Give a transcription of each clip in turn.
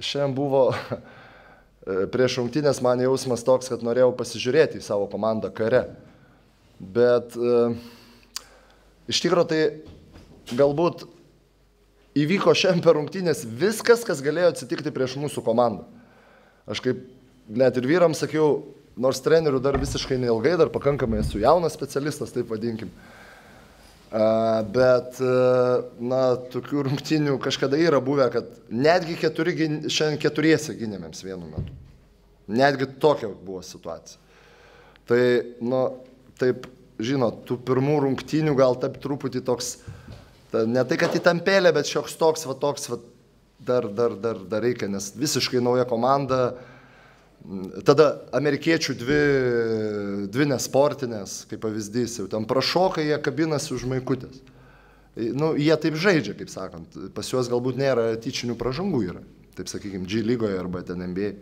Šiandien buvo prieš rungtynės man jausmas toks, kad norėjau pasižiūrėti į savo komandą kare. Bet e, iš tikrųjų tai galbūt įvyko šiandien per rungtynės viskas, kas galėjo atsitikti prieš mūsų komandą. Aš kaip net ir vyram sakiau, nors trenerių dar visiškai neilgai, dar pakankamai esu jaunas specialistas, taip vadinkim. Bet, na, tokių rungtynių kažkada yra buvę, kad netgi keturi, šiandien keturiese gynėmėms vienu metu. Netgi tokia buvo situacija. Tai, na, taip, žinot, tų pirmų rungtynių gal taip truputį toks, ta, ne tai kad įtampėlė, bet šioks toks, va toks, va, dar, dar, dar, dar reikia, nes visiškai nauja komanda, uh, Tada amerikiečių dvi, dvi nesportinės, kaip pavyzdys, jau ten prašokai, jie kabinasi už maikutės. Nu, jie taip žaidžia, kaip sakant. Pas juos galbūt nėra tyčinių pražangų yra. Taip sakykime, G lygoje arba ten NBA.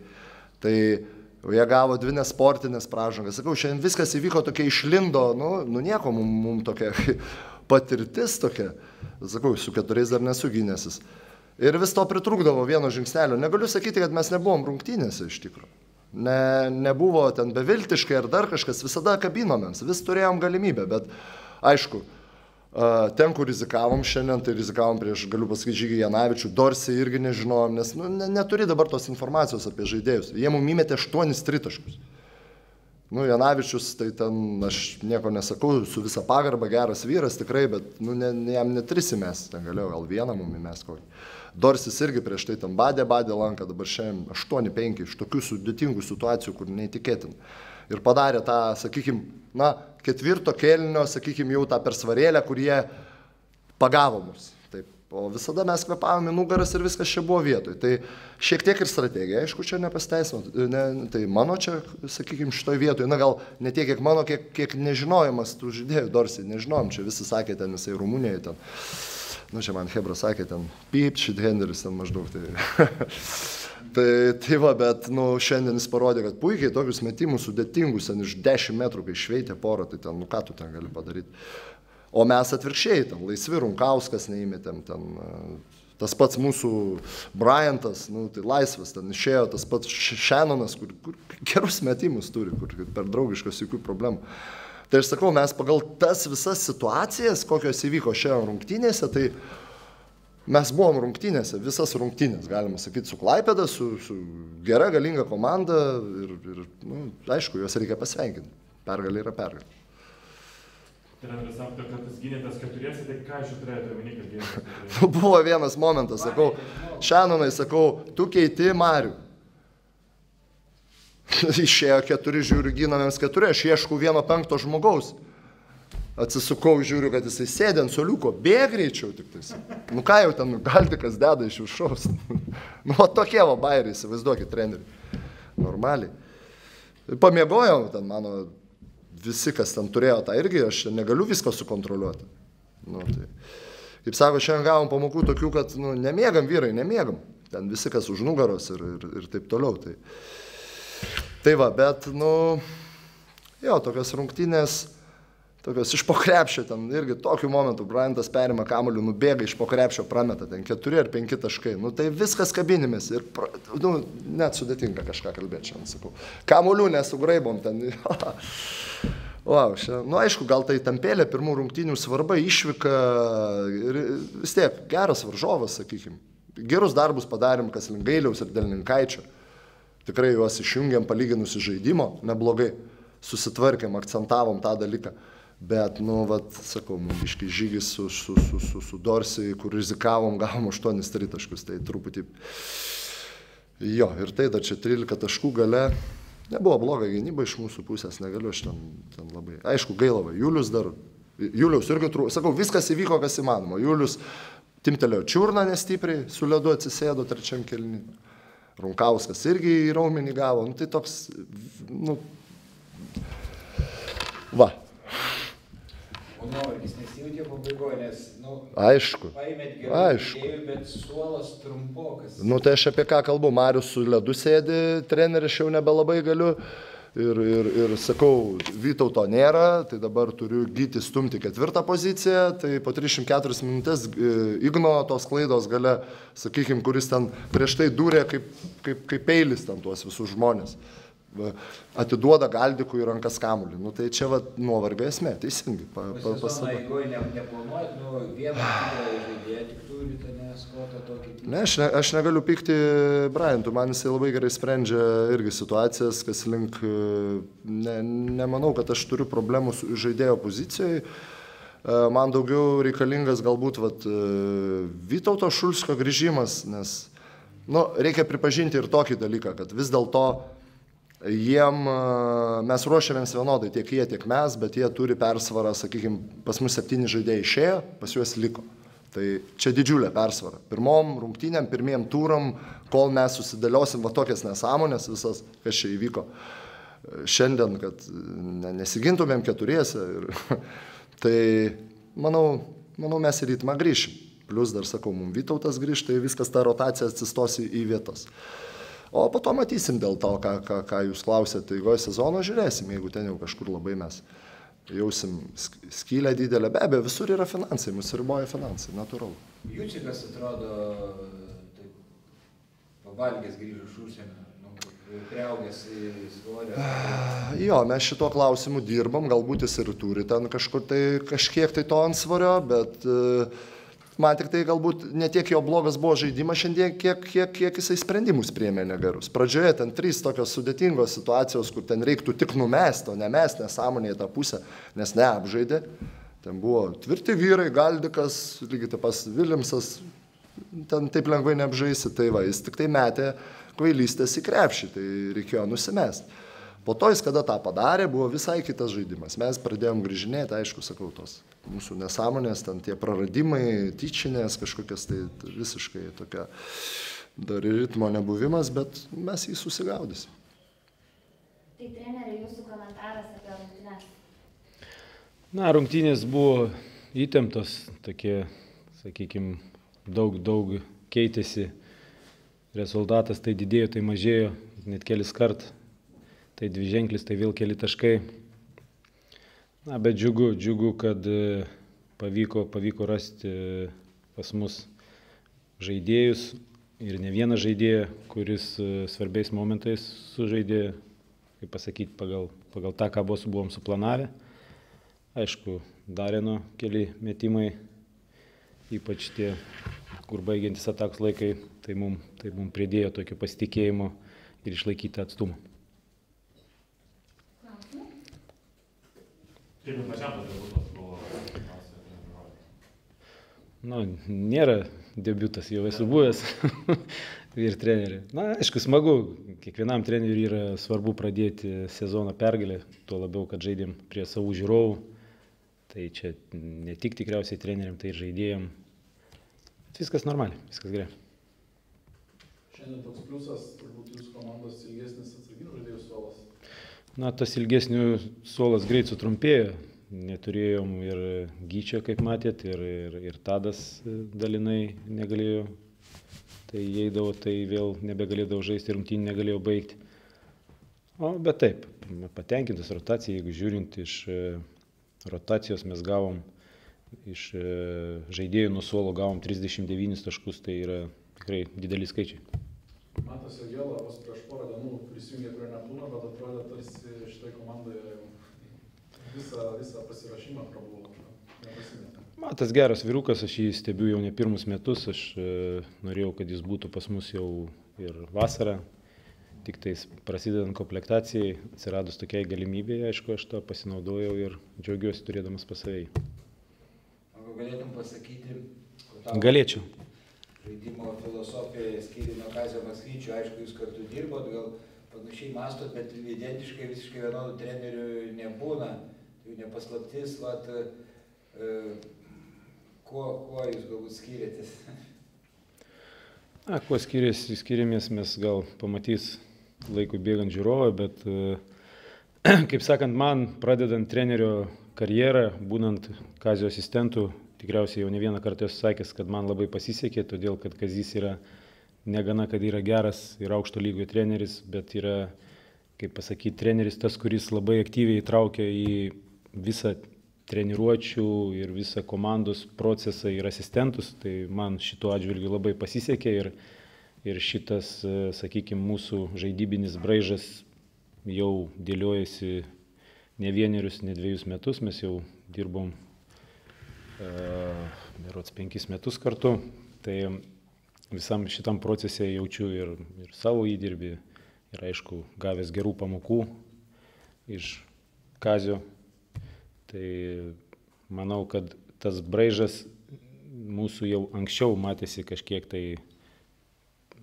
Tai jie gavo dvi nesportinės pražangas. Sakau, šiandien viskas įvyko tokia išlindo, nu, nu nieko, mums mum tokia patirtis tokia. Sakau, su keturiais dar nesu gynęsis. Ir vis to pritrūkdavo vieno žingsnelio. Negaliu sakyti, kad mes nebuvom rungtynėse iš tikrųjų ne, nebuvo ten beviltiškai ar dar kažkas, visada kabinomėms, vis turėjom galimybę, bet aišku, ten, kur rizikavom šiandien, tai rizikavom prieš, galiu pasakyti, Žygį Janavičių, Dorsi irgi nežinojom, nes nu, ne, neturi dabar tos informacijos apie žaidėjus. Jie mums įmetė 8 tritaškus. Nu, Janavičius, tai ten aš nieko nesakau, su visa pagarba geras vyras tikrai, bet nu, ne, jam netrisimės, ten galėjau gal vieną mumį mes kokį. Dorsis irgi prieš tai tam badė, badė lanką, dabar šiandien 8-5 iš tokių sudėtingų situacijų, kur neįtikėtin. Ir padarė tą, sakykime, na, ketvirto kelnio, sakykime, jau tą persvarėlę, kurie pagavo mus. O visada mes kvepavome nugaras ir viskas čia buvo vietoj. Tai šiek tiek ir strategija, aišku, čia nepasteisino. Ne, tai mano čia, sakykime, šitoje vietoje, na gal ne tiek, kiek mano, kiek, kiek nežinojimas tų žaidėjų, Dorsiai, nežinom, čia visi sakė ten, jisai Rumunijoje ten. Nu, čia man Hebra sakė ten, pip, šit Henderis ten maždaug. Tai, tai, tai va, bet, nu, šiandien jis parodė, kad puikiai tokius metimus sudėtingus, ten iš 10 metrų, kai šveitė porą, tai ten, nu, ką tu ten gali padaryti. O mes atvirkščiai, ten laisvi Runkauskas neįmetėm, ten tas pats mūsų Bryantas, nu, tai laisvas, ten išėjo tas pats Šenonas, kur, kur gerus metimus turi, kur per draugiškas jokių problemų. Tai aš sakau, mes pagal tas visas situacijas, kokios įvyko šiandien rungtynėse, tai mes buvom rungtynėse, visas rungtynės, galima sakyti, su Klaipėda, su, su gera, galinga komanda ir, ir nu, aišku, juos reikia pasveikinti. Pergalė yra pergalė. Treneris sako, kad jūs gynėtės keturiesi, tai ką iš jų turėjote omeny, kad gynėtės? Buvo vienas momentas, sakau, Šanonai, sakau, tu keiti Mariu. Išėjo keturi, žiūriu, gynamėms keturi, aš ieškau vieno penkto žmogaus. Atsisukau, žiūriu, kad jisai sėdė ant soliuko, bėg greičiau tik tais. Nu ką jau ten, galite kas deda iš viršaus. nu, o tokie va bairiai, įsivaizduokit, treneri. Normaliai. Pamiegojau ten mano visi, kas ten turėjo tą irgi, aš negaliu visko sukontroliuoti. Nu, tai, kaip sako, šiandien gavom pamokų tokių, kad nu, nemiegam vyrai, nemiegam. Ten visi, kas už nugaros ir, ir, ir taip toliau. Tai, tai va, bet, nu, jo, tokios rungtynės, tokios iš pokrepšio, ten irgi tokiu momentu Bryantas perima kamuolių, nubėga iš pokrepšio, prameta ten keturi ar penki taškai. Nu tai viskas kabinimės ir, nu, net sudėtinga kažką kalbėti šiandien, sakau. Kamuolių nesugraibom ten. Wow, šia, nu aišku, gal tai tampėlė pirmų rungtynių svarba, išvyka ir vis tiek geras varžovas, sakykime. Gerus darbus padarėm, kas Lingailiaus ir Delninkaičio. Tikrai juos išjungiam palyginus į žaidimo, neblogai. Susitvarkėm, akcentavom tą dalyką. Bet, nu, vat, sakau, mums iškai žygis su, su, su, su, su Dorsi, kur rizikavom, gavom 8 tritaškus, tai truputį... Jo, ir tai dar čia 13 taškų gale, Nebuvo bloga gynyba iš mūsų pusės, negaliu aš ten, ten labai. Aišku, gaila, va, Julius dar, Julius irgi trūko, sakau, viskas įvyko, kas įmanoma. Julius timtelėjo čiurną nestipriai, su ledu atsisėdo trečiam kelniui. Runkauskas irgi į raumenį gavo, nu tai toks, nu, va, O nuovargis nesijutė pabaigoje, nes, nu, aišku, paėmėt gerų aišku. žaidėjų, bet suolas trumpokas. Nu tai aš apie ką kalbu, Marius su ledu sėdi, treneris jau nebelabai galiu Ir, ir, ir sakau, Vytauto nėra, tai dabar turiu gyti stumti ketvirtą poziciją, tai po 304 minutės e, Igno tos klaidos gale, sakykime, kuris ten prieš tai dūrė kaip, kaip, kaip peilis ten tuos visus žmonės atiduoda galdikui į rankas kamulį. Nu, tai čia va, nuovargio esmė, teisingai. Pa, pa, Sezono eigoje ne, neplanuojat, nu, vieną žaidėją tik turite, nes skotą tokį. Ne, aš, ne, aš negaliu pykti Briantų, man jisai labai gerai sprendžia irgi situacijas, kas link, e, ne, nemanau, kad aš turiu problemų su žaidėjo pozicijoje. Man daugiau reikalingas galbūt vat, e, Vytauto Šulsko grįžimas, nes nu, reikia pripažinti ir tokį dalyką, kad vis dėlto jiem mes ruošiamės vienodai, tiek jie, tiek mes, bet jie turi persvarą, sakykime, pas mus septyni žaidėjai išėjo, pas juos liko. Tai čia didžiulė persvara. Pirmom rungtynėm, pirmiem turam, kol mes susidėliosim va tokias nesąmonės visas, kas čia įvyko šiandien, kad ne, nesigintumėm keturiese. Ir, tai manau, manau, mes į ritmą grįšim. Plus dar sakau, mums Vytautas grįžta, tai viskas ta rotacija atsistos į, vietas. O po to matysim dėl to, ką, ką, ką jūs klausėte. Eigoje sezono žiūrėsim, jeigu ten jau kažkur labai mes jausim skylę didelę. Be abejo, visur yra finansai, mus riboja finansai, natūralu. Jūčikas atrodo, taip, pavalgęs grįžo iš užsienio, nu, priaugęs į svorį. Jo, mes šito klausimu dirbam, galbūt jis ir turi ten kažkur tai kažkiek tai to ansvario, bet uh, Man tik tai galbūt ne tiek jo blogas buvo žaidimas šiandien, kiek, kiek, kiek jisai sprendimus priemė negerus. Pradžioje ten trys tokios sudėtingos situacijos, kur ten reiktų tik numesti, o ne mes nesąmonėje tą pusę, nes neapžaidė. Ten buvo tvirti vyrai, Galdikas, lygiai taip pas Viljamsas, ten taip lengvai neapžaisi, tai va, jis tik tai metė kvailystės į krepšį, tai reikėjo nusimesti. Po to jis kada tą padarė, buvo visai kitas žaidimas. Mes pradėjom grįžinėti, aišku, sakau, tos mūsų nesąmonės, ten tie praradimai, tyčinės kažkokias, tai visiškai tokia dar ir ritmo nebuvimas, bet mes jį susigaudysim. Tai treneri, jūsų komentaras apie rungtynes. Na, rungtynės buvo įtemptos, tokie, sakykime, daug, daug keitėsi. Rezultatas tai didėjo, tai mažėjo, net kelis kart tai dvi ženklis, tai vėl keli taškai. Na, bet džiugu, džiugu, kad e, pavyko, pavyko rasti e, pas mus žaidėjus ir ne vieną žaidėją, kuris e, svarbiais momentais sužaidė, kaip pasakyti, pagal, pagal tą, ką buvo, buvom suplanavę. Aišku, Darino keli metimai, ypač tie, kur baigiantis atakus laikai, tai mums tai mum pridėjo tokio pasitikėjimo ir išlaikyti atstumą. Kaip jums pačiam tas debutas buvo? Nu, nėra debutas, jau esu buvęs ir treneriui. Na, aišku, smagu, kiekvienam treneriui yra svarbu pradėti sezoną pergalę, tuo labiau, kad žaidėm prie savų žiūrovų. Tai čia ne tik tikriausiai treneriam, tai ir žaidėjim. Viskas normaliai, viskas gerai. Šiandien toks pliusas, turbūt jūsų komandos ilgesnis atsarginių žaidėjų suolas. Na, tas ilgesnių suolas greit sutrumpėjo. Neturėjom ir gyčio, kaip matėt, ir, ir, ir tadas dalinai negalėjo. Tai įeidavo, tai vėl nebegalėdavo žaisti, rungtynį negalėjo baigti. O, bet taip, patenkintas rotacija, jeigu žiūrint iš e, rotacijos mes gavom, iš e, žaidėjų nuo suolo gavom 39 taškus, tai yra tikrai dideli skaičiai. Matas Jogėla vos prieš porą dienų prisijungė prie Neptūno, bet atrodė tarsi šitai komandoje visą, visą pasirašymą prabuvo. Matas geras vyrukas, aš jį stebiu jau ne pirmus metus, aš e, norėjau, kad jis būtų pas mus jau ir vasarą, tik tais prasidedant komplektacijai, atsiradus tokiai galimybėje, aišku, aš to pasinaudojau ir džiaugiuosi turėdamas pas savai. Ar galėtum pasakyti, tau Galėčiau. Žaidimo filosofija skiriasi nuo Kazio Maskvyčio, aišku, jūs kartu dirbot, gal panašiai mastot, bet identiškai visiškai vienodų trenerių nebūna. Tai nepaslaptis, vat, e, kuo, kuo jūs galbūt skiriatės. Na, kuo skiriasi, skiriamės mes gal pamatys laikui bėgant žiūrovą, bet e, kaip sakant, man pradedant trenerio karjerą, būnant kazio asistentų, tikriausiai jau ne vieną kartą esu sakęs, kad man labai pasisekė, todėl kad kazys yra negana, kad yra geras ir aukšto lygio treneris, bet yra kaip pasakyti, treneris tas, kuris labai aktyviai įtraukia į visą treniruočių ir visą komandos procesą ir asistentus, tai man šituo atžvilgiu labai pasisekė ir, ir šitas, sakykime, mūsų žaidybinis braižas jau dėliojasi ne vienerius, ne dviejus metus, mes jau dirbom berots penkis metus kartu, tai visam šitam procese jaučiu ir, ir savo įdirbį, ir aišku, gavęs gerų pamokų iš Kazio. Tai manau, kad tas braižas mūsų jau anksčiau matėsi kažkiek tai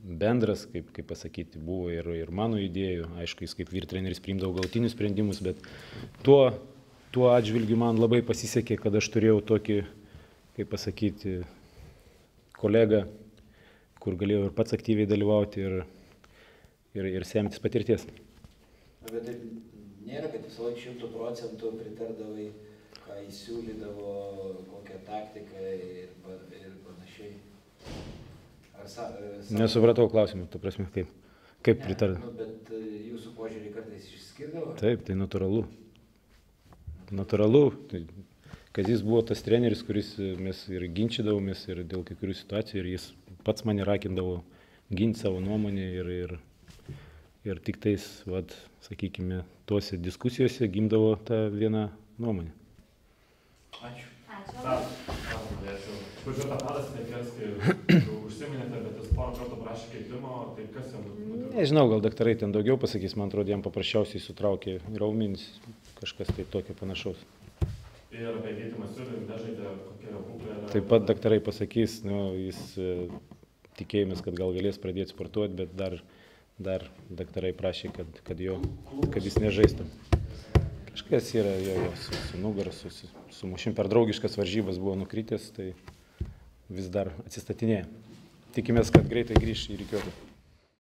bendras, kaip, kaip pasakyti, buvo ir, ir mano idėjų. Aišku, jis kaip vyr treneris priimdavo galtinius sprendimus, bet tuo, tuo atžvilgiu man labai pasisekė, kad aš turėjau tokį, kaip pasakyti, kolegą, kur galėjau ir pats aktyviai dalyvauti ir, ir, ir semtis patirties. Bet taip nėra, kad visą laiką šimtų procentų pritardavai, ką įsiūlydavo, kokią taktiką ir, ir panašiai. Ar sa, sa... Nesupratau klausimų, tu prasme, kaip, kaip pritardavai. Nu, bet e, jūsų požiūrį kartais išskirdavo? Taip, tai natūralu. Natūralu. Tai, kad jis buvo tas treneris, kuris mes ir ginčydavomės ir dėl kai kurių situacijų ir jis pats mane rakindavo ginti savo nuomonę ir, ir, ir tik tais, vat, sakykime, tuose diskusijose gimdavo ta viena nuomonė. Ačiū. Ačiū. Žodžiu, tą padas Nekerskį užsiminėte, bet jis porą kartų prašė keitimo, tai kas jam nutrūko? Nežinau, gal daktarai ten daugiau pasakys, man atrodo, jam paprasčiausiai sutraukė raumenys, kažkas tai tokio panašaus. Ir apie keitimą siūlį nežaidė, kokia būklė. Taip pat daktarai pasakys, nu, jis e, tikėjomės, kad gal galės pradėti sportuoti, bet dar, dar daktarai prašė, kad, kad, jo, kad jis nežaistų. Kažkas yra jo, jo su, su nugarą, su, su, su mušim per draugiškas varžybas buvo nukritęs, tai vis dar atsistatinėja. Tikimės, kad greitai grįš į rykiuotę.